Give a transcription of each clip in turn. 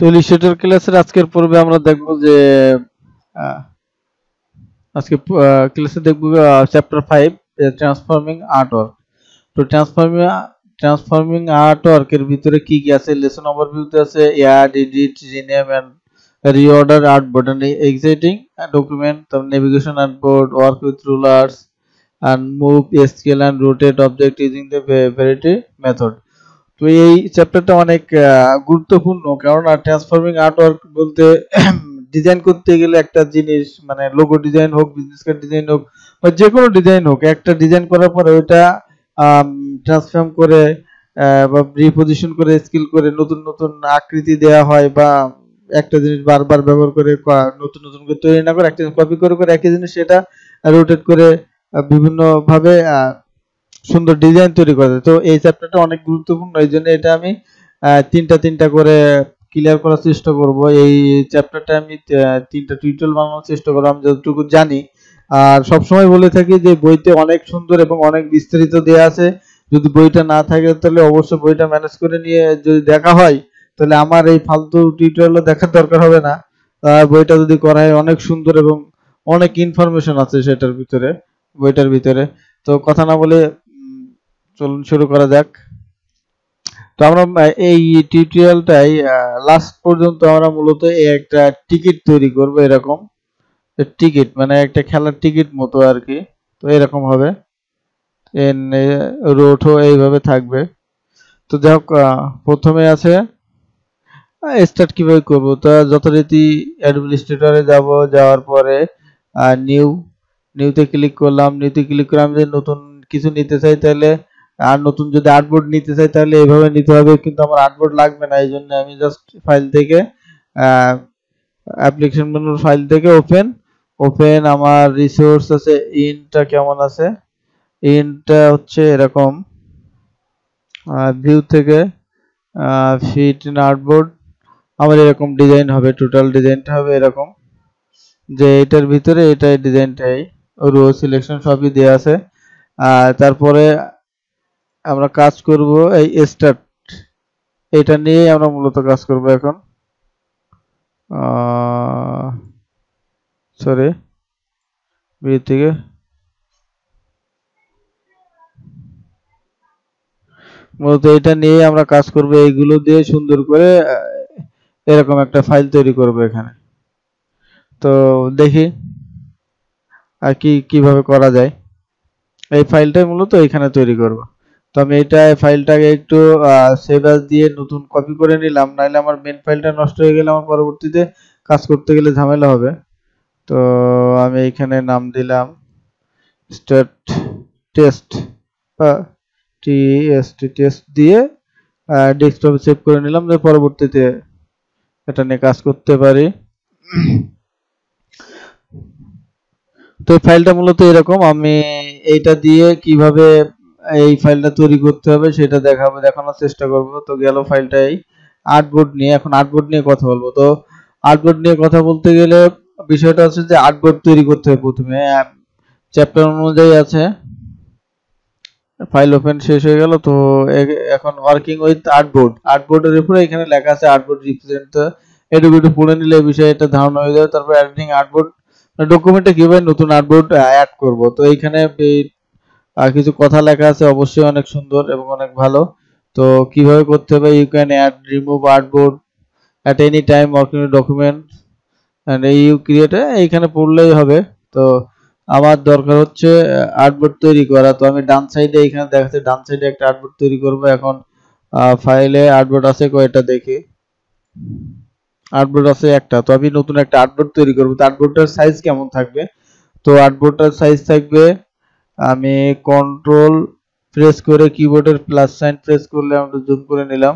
তো ইলিস্ট্রেটর ক্লাসের আজকের পর্বে আমরা দেখব যে আজকে ক্লাসে দেখব chapter five transforming art work তো ট্রান্সফর্মিং ট্রান্সফর্মিং আর্ট ওয়ার্কের ভিতরে কি কি আছে? লেসন ওভারভিউতে আছে add edit rename and reorder art and exciting document তারপর navigation art board work with rulers move, scale, and rotate object using the va- variety method. তো এই চ্যাপ্টারটা অনেক গুরুত্বপূর্ণ। কারণ ট্রান্সফর্মিং আর্টওয়ার্ক বলতে ডিজাইন করতে গেলে একটা জিনিস মানে লোগো ডিজাইন হোক বিজনেস কার্ড ডিজাইন হোক বা যে কোনো ডিজাইন হোক একটা ডিজাইন করার পরে ওইটা ট্রান্সফর্ম করে বা রিপোজিশন করে স্কিল করে নতুন নতুন আকৃতি দেওয়া হয় বা একটা জিনিস বারবার ব্যবহার করে নতুন নতুন করে তৈরি না করে একটা কপি করে করে একই জিনিস সেটা রোটেট করে আহ, বিভিন্ন ভাবে আহ, সুন্দর ডিজাইন তৈরি করে দেয়। তো এই চ্যাপ্টারটা অনেক গুরুত্বপূর্ণ, এই জন্য এটা আমি তিনটা তিনটা করে ক্লিয়ার করার চেষ্টা করব। এই চ্যাপ্টারটা আমি তিনটা টিউটোরিয়াল বানানোর চেষ্টা করব, আমি যতটুকু জানি। আর সবসময় বলে থাকি যে বইতে অনেক সুন্দর এবং অনেক বিস্তারিত দেয়া আছে। যদি বইটা না থাকে, তাহলে অবশ্যই বইটা ম্যানেজ করে নিয়ে যদি দেখা হয়, তাহলে আমার এই ফালতু টিউটোরিয়াল দেখার দরকার হবে না। বইটা যদি করা হয় অনেক সুন্দর এবং অনেক ইনফরমেশন আছে সেটার ভিতরে, বইটার ভিতরে। তো কথা না বলে চলুন, শুরু করা যাক। তো আমরা এই টিউটোরিয়ালটাই লাস্ট পর্যন্ত আমরা মূলত একটা টিকিট তৈরি করব এরকম। টিকিট মানে একটা খেলার টিকিট মতো আর কি। তো এরকম হবে। এন রোডও এইভাবে থাকবে। তো যাই হোক প্রথমে আছে স্টার্ট কীভাবে করব? তো যথারীতি অ্যাডমিনিস্ট্রেটরে যাব, যাওয়ার পরে নিউ নিউতে ক্লিক করলাম। নিউতে ক্লিক করে আমি যদি নতুন কিছু নিতে চাই, তাহলে আর নতুন যদি আর্টবোর্ড নিতে চাই, তাহলে এইভাবে নিতে হবে, কিন্তু আমার আর্টবোর্ড লাগবে না, এই জন্য আমি জাস্ট ফাইল থেকে অ্যাপ্লিকেশন মেনুর ফাইল থেকে ওপেন ওপেন আমার রিসোর্স আছে ইনটা কেমন আছে? ইনটা হচ্ছে এরকম ভিউ থেকে ফিট ইন আর্টবোর্ড আমার এরকম ডিজাইন হবে টোটাল ডিজাইনটা হবে এরকম, যে এটার ভিতরে এটাই ডিজাইনটাই রো সিলেকশন সবই দেওয়া আছে, আর তারপরে আমরা কাজ করব এই স্টার্ট এটা নিয়ে আমরা মূলত কাজ করব এখন। সরি বি থেকে। মূলত এটা নিয়ে আমরা কাজ করব, এইগুলো দিয়ে সুন্দর করে এরকম একটা ফাইল তৈরি করব এখানে। তো দেখি আর কি, কীভাবে করা যায়। এই ফাইলটাই মূলত এখানে তৈরি করব। তো আমি এটা ফাইলটাকে একটু সেভ অ্যাজ দিয়ে নতুন কপি করে নিলাম, নাহলে আমার মেন ফাইলটা নষ্ট হয়ে গেলে আমার পরবর্তীতে কাজ করতে গেলে ঝামেলা হবে। তো আমি এখানে নাম দিলাম স্টার্ট টেস্ট টিএসটি টেস্ট দিয়ে ডেস্কটপে সেভ করে নিলাম, যে পরবর্তীতে এটা নিয়ে কাজ করতে পারি। তো ফাইলটা মূলত এরকম, আমি এইটা দিয়ে কীভাবে এই ফাইলটা তৈরি করতে হবে, সেটা দেখাবো, দেখানোর চেষ্টা করব। তো গেল ফাইলটাই আর্টবোর্ড নিয়ে, এখন আর্টবোর্ড নিয়ে কথা বলব। তো আর্টবোর্ড নিয়ে কথা বলতে গেলে বিষয়টা হচ্ছে যে আর্টবোর্ড তৈরি করতে হবে প্রথমে। চ্যাপ্টার অনুযায়ী আছে। ফাইল ওপেন শেষ হয়ে গেল, তো এখন ওয়ার্কিং উইথ আর্টবোর্ড আর্টবোর্ডের উপরে এখানে লেখা আছে আর্টবোর্ড রিপ্রেজেন্ট এটুকু একটু পড়ে নিলে এই বিষয়ে একটা ধারণা হয়ে যাবে। তারপর এডিটিং আর্টবোর্ড ডকুমেন্টে কীভাবে নতুন আর্টবোর্ড অ্যাড করব। তো এইখানে কিছু কথা লেখা আছে, অবশ্যই অনেক সুন্দর এবং অনেক ভালো। তো কীভাবে করতে হবে? You can add remove artboard at any time working document and you create এইখানে পড়লেই হবে। তো আমার দরকার হচ্ছে আর্টবোর্ড তৈরি করা। তো আমি ডান সাইডে এখানে দেখাচ্ছে, ডান সাইডে একটা আর্টবোর্ড তৈরি করব। এখন ফাইলে আর্টবোর্ড আছে কয়টা দেখি। আর্টবোর্ড আছে একটা। তো আমি নতুন একটা আর্টবোর্ড তৈরি করব। তো আর্টবোর্ডটার সাইজ কেমন থাকবে? তো আর্টবোর্ডটার সাইজ থাকবে আমি কন্ট্রোল প্রেস করে কিবোর্ডের প্লাস সাইন প্রেস করলে আমরা জুম করে নিলাম।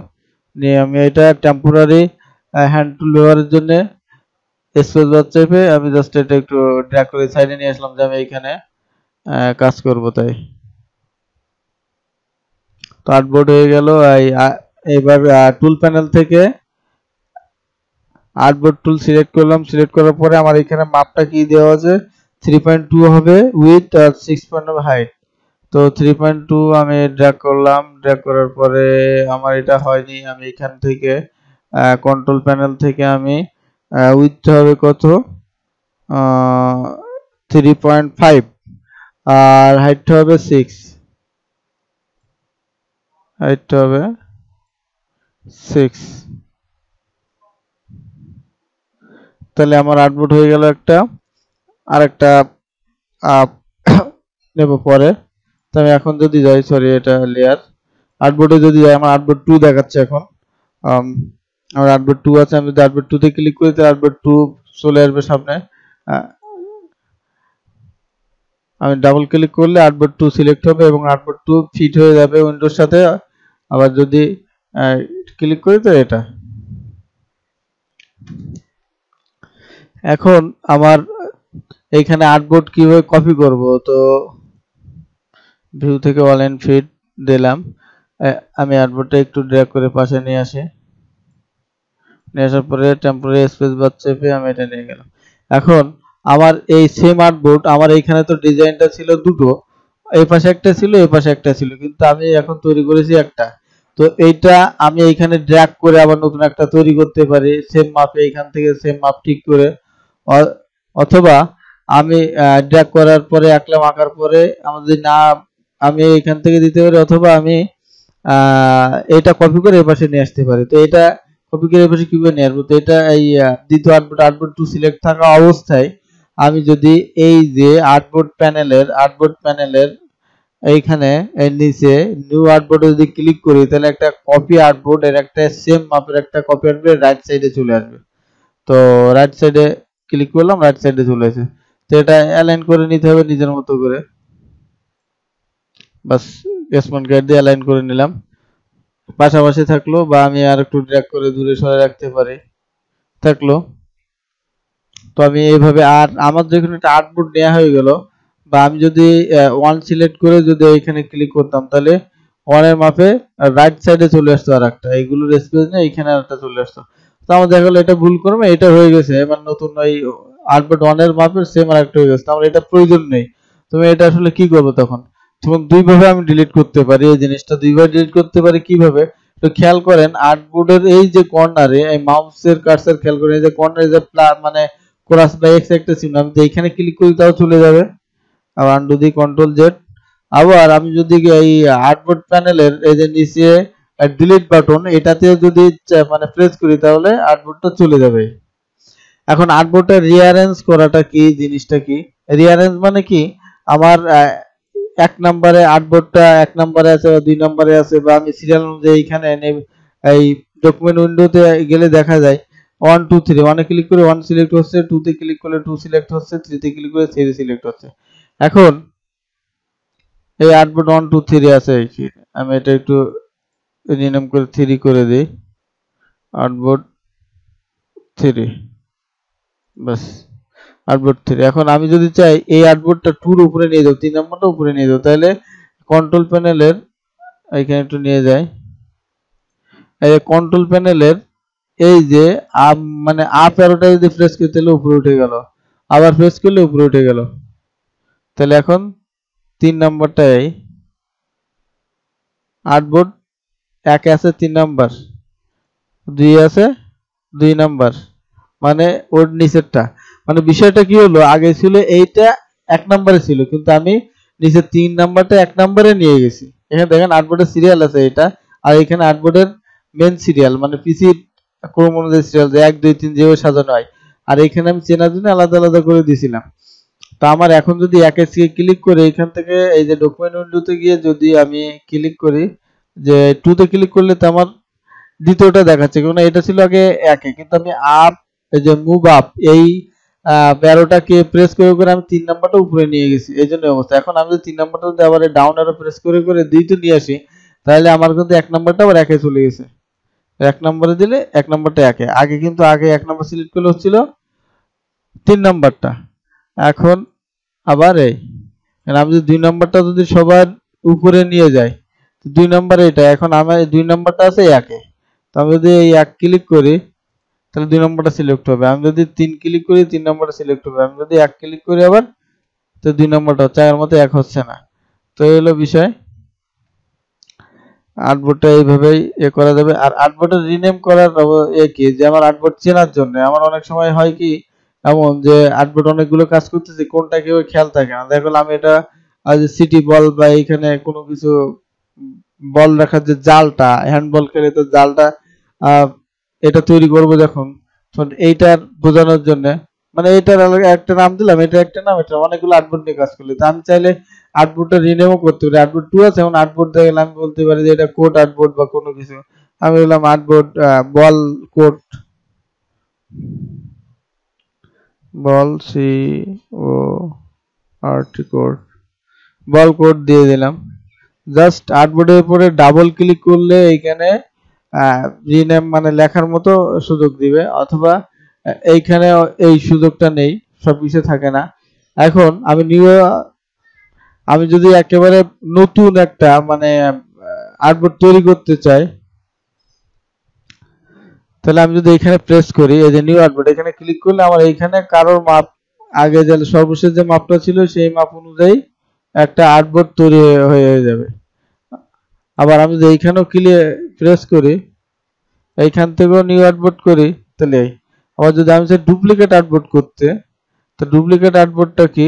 নিয়ে আমি এটা টেম্পোরারি হ্যান্ড টুল ব্যবহারের জন্য স্পেস বার চেপে আমি জাস্ট এটা একটু ড্র্যাগ করে সাইডে নিয়ে আসলাম যে আমি এখানে কাজ করব তাই। তো আর্টবোর্ড হয়ে গেল। এবার টুল প্যানেল থেকে আর্টবোর্ড টুল সিলেক্ট করলাম। সিলেক্ট করার পরে আমার এখানে মাপটা কি দেওয়া আছে? থ্রি পয়েন্ট টু হবে উইথ আর সিক্স পয়েন্ট হবে হাইট তো থ্রি পয়েন্ট টু আমি ড্র্যাগ করলাম ড্র্যাগ করার পরে আমার এটা হয়নি, আমি এখান থেকে কন্ট্রোল প্যানেল থেকে আমি উইথ হবে কত? থ্রি পয়েন্ট ফাইভ আর হাইট হবে সিক্স হাইট হবে সিক্স তাহলে আমার আউটপুট হয়ে গেল একটা। আর একটা নেব পরে। তো আমি এখন যদি যাই সরি এটা লেয়ার আউটপুটে যদি যাই, আমার আউটপুট টু দেখাচ্ছে এখন। আমার আউটপুট টু আছে, আমি যদি আউটপুট টুতে ক্লিক করি তাহলে আউটপুট টু চলে আসবে সামনে। আমি ডাবল ক্লিক করলে আউটপুট টু সিলেক্ট হবে এবং আউটপুট টু ফিট হয়ে যাবে উইন্ডোর সাথে। আবার যদি ক্লিক করি, তো এটা। এখন আমার এইখানে আর্টবোর্ড কীভাবে কপি করব? তো ভিউ থেকে অল এন্ড ফিট দিলাম। আমি আর্টবোর্ডটা একটু ড্র্যাগ করে পাশে নিয়ে আসি। নিয়ে আসার পরে টেম্পোরারি স্পেস বার চেপে আমি এটা নিয়ে গেলাম। এখন আমার এই সেম আর্টবোর্ড আমার এইখানে তো ডিজাইনটা ছিল দুটো। এই পাশে একটা ছিল, এই পাশে একটা ছিল। কিন্তু আমি এখন তৈরি করেছি একটা। তো এইটা আমি এইখানে ড্র্যাগ করে আবার নতুন একটা তৈরি করতে পারি। সেম মাপে এখান থেকে সেম মাপ ঠিক করে। অথবা আমি ড্র্যাগ করার পরে একলাম আঁকার পরে আমাদের না, আমি এখান থেকে দিতে পারি অথবা আমি এটা কপি করে এই পাশে নিয়ে আসতে পারি। তো এটা কপি করে এই পাশে কীভাবে নিয়ে আসব? তো এটা এই দ্বিতীয় আর্টবোর্ড আর্টবোর্ড টু সিলেক্ট থাকা অবস্থায় আমি যদি এই যে আর্টবোর্ড প্যানেলের আর্টবোর্ড প্যানেলের এইখানে এর নিচে নিউ আর্টবোর্ডে যদি ক্লিক করি, তাহলে একটা কপি আর্টবোর্ড এর একটা সেম মাপের একটা কপি আর্টবোর্ড রাইট সাইডে চলে আসবে। তো রাইট সাইডে ক্লিক করলাম রাইট সাইডে চলে এসে তো এটা অ্যালাইন করে নিতে হবে নিজের মতো করে। বাস এসপন্ড গাইড দিয়ে অ্যালাইন করে নিলাম। পাশাপাশি থাকল বা আমি আর একটু ড্র্যাগ করে দূরে সরে রাখতে পারি। থাকল। তো আমি এইভাবে আর, আমার যখন একটা আর্টবোর্ড নেওয়া হয়ে গেল, বা আমি যদি ওয়ান সিলেক্ট করে যদি এখানে ক্লিক করতাম, তাহলে ওয়ানের মাপে রাইট সাইডে চলে আসতো আর একটা। এইগুলোর স্পেস নেই এখানে আর একটা চলে আসতো। তো আমার দেখা গেলো এটা ভুল করবে, এটা হয়ে গেছে। এবার নতুন ওই আর্টবোর্ড ওয়ানের মাপের সেম আর একটা হয়ে গেছে আমার এটা প্রয়োজন নেই। তুমি এটা আসলে কি করব তখন? তখন দুইভাবে আমি ডিলিট করতে পারি, এই জিনিসটা দুইভাবে ডিলিট করতে পারি কীভাবে? তো খেয়াল করেন আর্টবোর্ডের এই যে কর্নারে এই মাউসের কার্সার খেয়াল করেন, এই যে কর্নারে যে মানে ক্রস বাই এক্স একটা চিহ্ন, আমি এইখানে ক্লিক করি তাও চলে যাবে। আবার আন্ডু দি কন্ট্রোল জেড আবার আমি যদি এই আর্টবোর্ড প্যানেলের এই যে নিচে ডিলিট বাটন এটাতে যদি মানে প্রেস করি তাহলে আর্টবোর্ডটা চলে যাবে। এখন আর্টবোর্ডটা রিয়ারেঞ্জ করাটা কি, জিনিসটা কি? রিঅ্যারেঞ্জ মানে কি? আমার এক নম্বরে আর্টবোর্ডটা এক নম্বরে আছে বা দুই নম্বরে আছে বা আমি সিরিয়াল অনুযায়ী এখানে এই ডকুমেন্ট উইন্ডোতে গেলে দেখা যায় ওয়ান টু থ্রি ওয়ানে ক্লিক করে ওয়ান সিলেক্ট হচ্ছে টুতে ক্লিক করলে টু সিলেক্ট হচ্ছে থ্রিতে ক্লিক করে থ্রি সিলেক্ট হচ্ছে। এখন, এই আর্টবোর্ড ওয়ান টু থ্রি আছে আমি এটা একটু রিনেম করে থ্রি করে দিই আর্টবোর্ড থ্রি বাস আর্টবোর্ড থ্রি এখন আমি যদি চাই এই আর্টবোর্ডটা টুর উপরে নিয়ে যাব তিন নম্বরটা উপরে নিয়ে যাব তাহলে কন্ট্রোল প্যানেলের এখানে একটু নিয়ে যাই। এই কন্ট্রোল প্যানেলের এই যে মানে আপ অ্যারোটা যদি প্রেস করি, তাহলে উপরে উঠে গেল। আবার প্রেস করলে উপরে উঠে গেল। তাহলে এখন তিন নম্বরটাই আর্টবোর্ড একে আছে তিন নাম্বার, দুই আছে দুই নাম্বার। মানে ওর নিচেরটা। মানে বিষয়টা কি হলো? আগে ছিল এইটা এক নম্বরে ছিল, কিন্তু আমি নিচে তিন নাম্বারটা এক নম্বরে নিয়ে গেছি। এখানে দেখেন আর্টবোর্ডের সিরিয়াল আছে এটা, আর এখানে আর্টবোর্ডের মেন সিরিয়াল মানে পিসি ক্রম অনুযায়ী সিরিয়াল এক, দুই, তিন যেভাবে সাজানো হয়। আর এখানে আমি চেনার জন্য আলাদা আলাদা করে দিয়েছিলাম তো আমার এখন যদি এক একে ক্লিক করে এখান থেকে এই যে ডকুমেন্ট উইন্ডোতে গিয়ে যদি আমি ক্লিক করি, যে টুতে ক্লিক করলে তো আমার দ্বিতীয়টা দেখাচ্ছে কারণ এটা ছিল আগে একে কিন্তু আমি আপ এই যে মুভ আপ এই ব্যারোটাকে প্রেস করে করে আমি তিন নাম্বারটা উপরে নিয়ে গেছি। এই জন্য অবস্থা। এখন আমি যদি তিন নাম্বারটা যদি আবার ডাউন আরও প্রেস করে করে দুইতে নিয়ে আসি, তাহলে আমার কিন্তু এক নাম্বারটা আবার একে চলে গেছে। এক নম্বরে দিলে এক নম্বরটা একে। আগে কিন্তু আগে এক নম্বর সিলেক্ট করলে হচ্ছিল তিন নাম্বারটা এখন আবার এই। আমি যদি দুই নম্বরটা যদি সবার উপরে নিয়ে যাই দুই নম্বর এটা। এখন আমার দুই নম্বরটা আছে একে। তো আমি যদি এই এক ক্লিক করি তাহলে দুই নম্বরটা সিলেক্ট হবে। আমি যদি তিন ক্লিক করি, তিন নম্বরটা সিলেক্ট হবে। আমি যদি এক ক্লিক করি আবার, তো দুই নম্বরটা হচ্ছে আগের মতো এক হচ্ছে না। তো এই হলো বিষয়। আর্টবোর্ডটা এইভাবেই এ করা যাবে। আর আর্টবোর্ডটা রিনেম করার এ কি? যে আমার আর্টবোর্ড চেনার জন্য। আমার অনেক সময় হয় কি, এমন যে আর্টবোর্ড অনেকগুলো কাজ করতেছি, কোনটা কেউ খেয়াল থাকে না। দেখা আমি এটা সিটি বল বা এখানে কোনো কিছু বল রাখার যে জালটা হ্যান্ডবল খেলে তো জালটা এটা তৈরি করব যখন। এইটার বোঝানোর জন্য মানে এটার একটা নাম দিলাম, এটা একটা নাম, এটা অনেকগুলো আর্টবোর্ড নিয়ে কাজ করলে। আমি চাইলে আর্টবোর্ডটা রিনেমও করতে পারি। আর্টবোর্ড টু আছে এখন আর্টবোর্ড দেখে গেলে আমি বলতে পারি যে এটা কোট আর্টবোর্ড বা কোনো কিছু। আমি বললাম আর্টবোর্ড বল কোট বল সি ও আর্ট কোড বল কোড দিয়ে দিলাম। জাস্ট আর্টবোর্ডের উপরে ডাবল ক্লিক করলে এইখানে রিনেম মানে লেখার মতো সুযোগ দিবে, অথবা এইখানে এই সুযোগটা নেই, সব কিছু থাকে না। এখন আমি নিউ আমি যদি একেবারে নতুন একটা মানে আর্টবোর্ড তৈরি করতে চাই, তাহলে আমি যদি এখানে প্রেস করি, এই যে নিউ আর্টবোর্ড এখানে ক্লিক করলে আমার এইখানে কারোর মাপ, আগে যে সর্বশেষ যে মাপটা ছিল, সেই মাপ অনুযায়ী একটা আর্টবোর্ড তৈরি হয়ে হয়ে যাবে। আবার আমি যদি এইখানেও ক্লিয়ার প্রেস করি, এইখান থেকেও নিউ আর্টবোর্ড করি, তাহলে। আবার যদি আমি ডুপ্লিকেট আর্টবোর্ড করতে, তো ডুপ্লিকেট আর্টবোর্ডটা কি?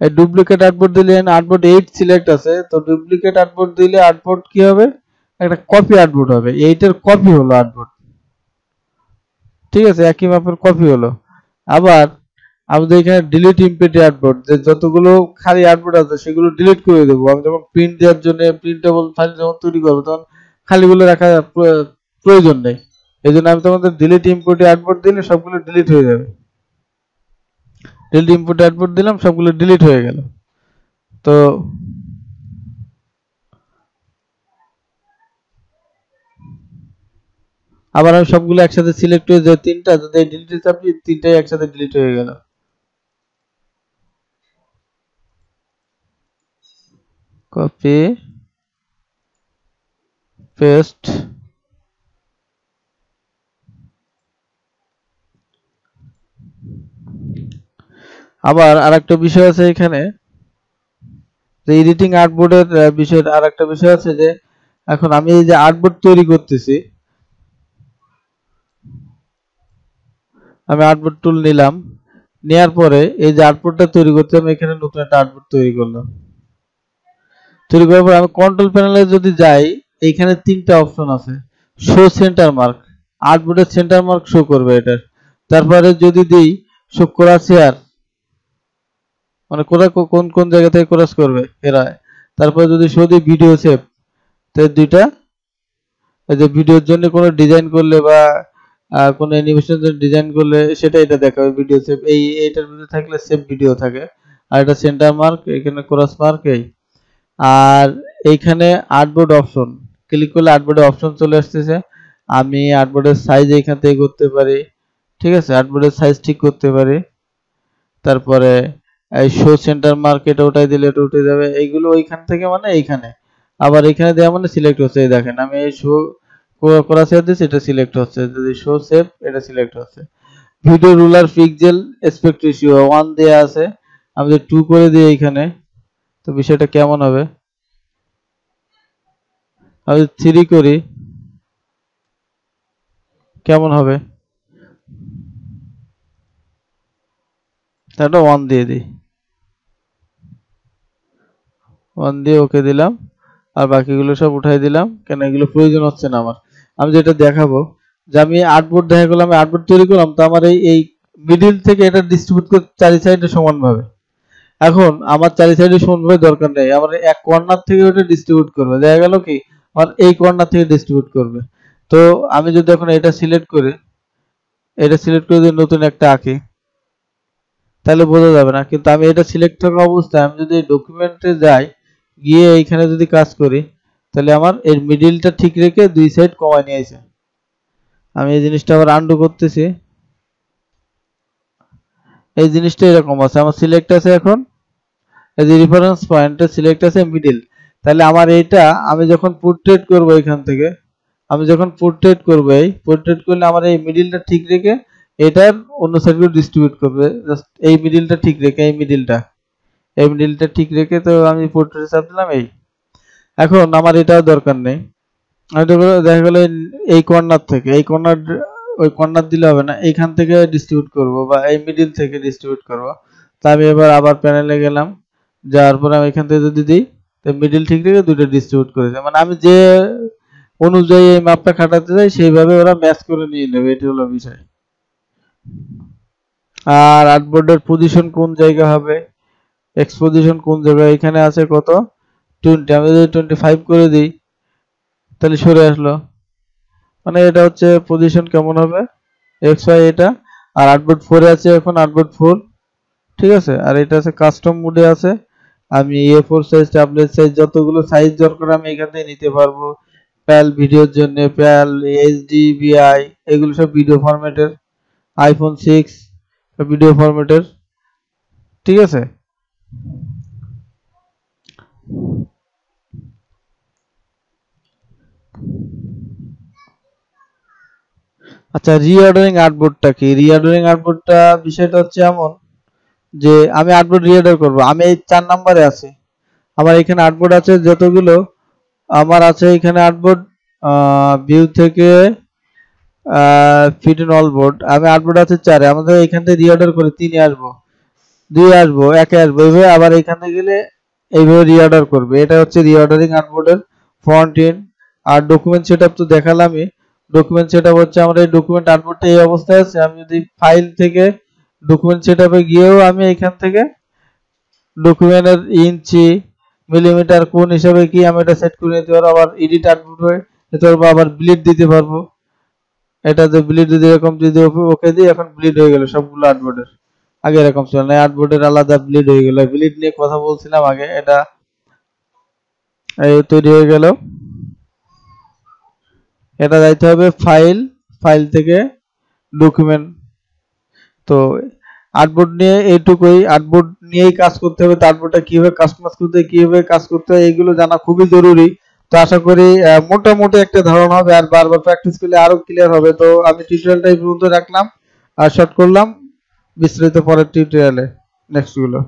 এই ডুপ্লিকেট আর্টবোর্ড দিলে আর্টবোর্ড এইট সিলেক্ট আছে, তো ডুপ্লিকেট আর্টবোর্ড দিলে আর্টবোর্ড কি হবে? একটা কপি আর্টবোর্ড হবে। এইটার কপি হলো আর্টবোর্ড ঠিক আছে, একই মাপের কপি হলো। আবার আমাদের এখানে ডিলিট ইম্পেটি আর্টবোর্ড যে যতগুলো খালি আর্টবোর্ড আছে সেগুলো ডিলিট করে দেবো। আমি যখন প্রিন্ট দেওয়ার জন্য প্রিন্টেবল ফাইল যখন তৈরি করব, তখন খালিগুলো রাখা প্রয়োজন নেই। এই জন্য আমি তোমাদের ডিলিট ইম্পোর্টে আর্টবোর্ড দিলে সবগুলো ডিলিট হয়ে যাবে। ডিলিট ইম্পোর্টে আর্টবোর্ড দিলাম, সবগুলো ডিলিট হয়ে গেল। তো আবার আমি সবগুলো একসাথে সিলেক্ট হয়ে যায় তিনটা, যদি ডিলিট চাপি তিনটাই একসাথে ডিলিট হয়ে গেল। কপি, পেস্ট, আবার আরেকটা বিষয় আছে এখানে, যে এডিটিং আর্টবোর্ডের বিষয় আরেকটা বিষয় আছে যে, এখন আমি এই যে আর্টবোর্ড তৈরি করতেছি, আমি আর্টবোর্ড টুল নিলাম, নেয়ার পরে এই যে আর্টবোর্ডটা তৈরি করতে, আমি এখানে নতুন একটা আর্টবোর্ড তৈরি করলাম। তৈরি করার পর আমি কন্ট্রোল প্যানেলে যদি যাই তিনটা অপশন আছে। শো সেন্টার মার্ক আর্টবোর্ডের সেন্টার মার্ক শো করবে এটার। তারপরে যদি দিই মানে কোরা কোন কোন জায়গা থেকে করবে, এরা। তারপরে যদি শো দিই ভিডিও সেভ দুইটা। এই যে ভিডিওর জন্য কোনো ডিজাইন করলে বা কোনো অ্যানিমেশন ডিজাইন করলে সেটা এটা দেখাবে ভিডিও সেভ এই এইটার ভিতরে থাকলে সেভ ভিডিও থাকে। আর এটা সেন্টার মার্ক এখানে ক্রস মার্ক এই। আর এইখানে আর্টবোর্ড অপশন ক্লিক করলে আর্টবোর্ডের অপশন চলে আসতেছে। আমি আর্টবোর্ডের সাইজ এইখান থেকে করতে পারি, ঠিক আছে? আর্টবোর্ডের সাইজ ঠিক করতে পারি। তারপরে এই শো সেন্টার মার্কেট ওটাই দিলে এটা উঠে যাবে। এইগুলো ওইখান থেকে মানে এইখানে। আবার এখানে দেওয়া মানে সিলেক্ট হচ্ছে। এই দেখেন, আমি এই শো করা সেভ দিচ্ছি এটা সিলেক্ট হচ্ছে। যদি শো সেভ এটা সিলেক্ট হচ্ছে। Video ruler pixel aspect ratio one দেওয়া আছে। আমি যদি টু করে দিই এইখানে তো বিষয়টা কেমন হবে? আমি থ্রি করি, কেমন হবে? তাহলে ওয়ান দিয়ে দিই। ওয়ান দিয়ে ওকে দিলাম, আর বাকিগুলো সব উঠাই দিলাম, কেন এগুলো প্রয়োজন হচ্ছে না আমার। আমি যেটা দেখাবো, যে আমি আর্টবোর্ড দেখা গেলো আমি আর্টবোর্ড তৈরি করলাম, তো আমার এই মিডিল থেকে এটা ডিস্ট্রিবিউট করতে চারি সাইডে সমানভাবে। এখন আমার চারি সাইডে সমানভাবে দরকার নেই। আমার এক কর্নার থেকে ওটা ডিস্ট্রিবিউট করবে। দেখা গেল কি? আমার এই কর্নার থেকে ডিস্ট্রিবিউট করবে। তো আমি যদি এখন এটা সিলেক্ট করি, এটা সিলেক্ট করে যদি নতুন একটা আঁকি, তাহলে বোঝা যাবে না। কিন্তু আমি এটা সিলেক্ট থাকা অবস্থায় আমি যদি ডকুমেন্টে যাই, গিয়ে এইখানে যদি কাজ করি, তাহলে আমার এর মিডিলটা ঠিক রেখে দুই সাইড কমায় নিয়েছে আমি এই জিনিসটা আবার আন্ডু করতেছি। এই জিনিসটা এরকম আছে। আমার সিলেক্ট আছে এখন। এই যে রেফারেন্স পয়েন্টটা সিলেক্ট আছে মিডিল তাহলে আমার এইটা, আমি যখন পোর্ট্রেট করব এখান থেকে, আমি যখন পোর্ট্রেট করব এই পোর্ট্রেট করলে আমার এই মিডিলটা ঠিক রেখে এটার অন্য সাইডগুলো ডিস্ট্রিবিউট করবে। জাস্ট এই মিডিলটা ঠিক রেখে, এই মিডিলটা এই মিডিলটা ঠিক রেখে তো আমি পোর্ট্রেট চাপ দিলাম এই। এখন আমার এটাও দরকার নেই। দেখা গেলো এই কর্নার থেকে, এই কর্নার ওই কর্নার দিলে হবে না, এইখান থেকে ডিস্ট্রিবিউট করব বা এই মিডিল থেকে ডিস্ট্রিবিউট করব। তা আমি এবার আবার প্যানেলে গেলাম, যাওয়ার পরে আমি এখান থেকে যদি দিই, তো মিডিল ঠিক রেখে দুটো ডিস্ট্রিবিউট করেছে মানে আমি যে অনুযায়ী এই মাপটা খাটাতে চাই, সেইভাবে ওরা ম্যাচ করে নিয়ে নেবে এটি হলো বিষয়। আর আর্টবোর্ডের পজিশন কোন জায়গা হবে এক্সপোজিশন কোন জায়গায় এখানে আছে কত? টোয়েন্টি আমি যদি টোয়েন্টি ফাইভ করে দিই, তাহলে সরে আসলো। মানে এটা হচ্ছে পজিশন কেমন হবে? এক্স ওয়াই এটা, আর আর্টবোর্ড ফোরে আছে এখন আর্টবোর্ড ফোর ঠিক আছে? আর এটা আছে কাস্টম মুডে আছে। আমি A four size tablet size যতগুলো সাইজ দরকার আমি এখান থেকে নিতে পারব। প্যাল ভিডিওর জন্য প্যাল এইচডি বিআই এগুলো সব ভিডিও ফরম্যাটের আইফোন সিক্স ভিডিও ফরম্যাটের ঠিক আছে? আচ্ছা রিঅর্ডারিং আর্টবোর্ডটা কি? রিঅর্ডারিং আর্টবোর্ডটা বিষয়টা হচ্ছে এমন যে আমি আর্টবোর্ড রিঅর্ডার করব। আমি এই চার নাম্বারে আছি। আমার এখানে আর্টবোর্ড আছে যতগুলো। আমার আছে এখানে আর্টবোর্ড ভিউ থেকে ফিট অল বোর্ড আমি আর্টবোর্ড আছে চারে। আমাদের এখান থেকে রিঅর্ডার করে তিনে আসব, দুই আসব, একে আসব। এইভাবে আবার এখানে গেলে এইভাবে রিঅর্ডার করবে। এটা হচ্ছে রিঅর্ডারিং আর্টবোর্ডের ফ্রন্ট এন্ড আর ডকুমেন্ট সেটআপ তো দেখালামই। ডকুমেন্ট সেটআপ হচ্ছে আমার এই ডকুমেন্ট আর্টবোর্ডটা এই অবস্থায় আছে। আমি যদি ফাইল থেকে ডকুমেন্ট সেটআপে গিয়েও আমি এখান থেকে ডকুমেন্টের ইঞ্চি মিলিমিটার কোন হিসাবে কি আমি এটা সেট করে নিতে পারব। আবার এডিট আউটপুট হয়ে নিতে পারব, আবার ব্লিড দিতে পারব। এটাতে ব্লিড যদি এরকম যদি ওকে দিই, এখন ব্লিড হয়ে গেল সবগুলো আউটবোর্ডের আগে এরকম ছিল না আউটবোর্ডের আলাদা ব্লিড হয়ে গেল। ব্লিড নিয়ে কথা বলছিলাম আগে, এটা এই তৈরি হয়ে গেল। এটা যাইতে হবে ফাইল ফাইল থেকে ডকুমেন্ট তো আর্টবোর্ড নিয়ে এইটুকুই আর্টবোর্ড নিয়েই কাজ করতে হবে, তো আর্টবোর্ডটা কীভাবে কাস্টমাইজ করতে হয়, কীভাবে কাজ করতে হয়, এইগুলো জানা খুবই জরুরি। তো আশা করি মোটামুটি একটা ধারণা হবে, আর বারবার প্র্যাকটিস করলে আরও ক্লিয়ার হবে। তো আমি টিউটোরিয়ালটা এই পর্যন্ত রাখলাম, আর শর্ট করলাম। বিস্তারিত পরের টিউটোরিয়ালে নেক্সটগুলো।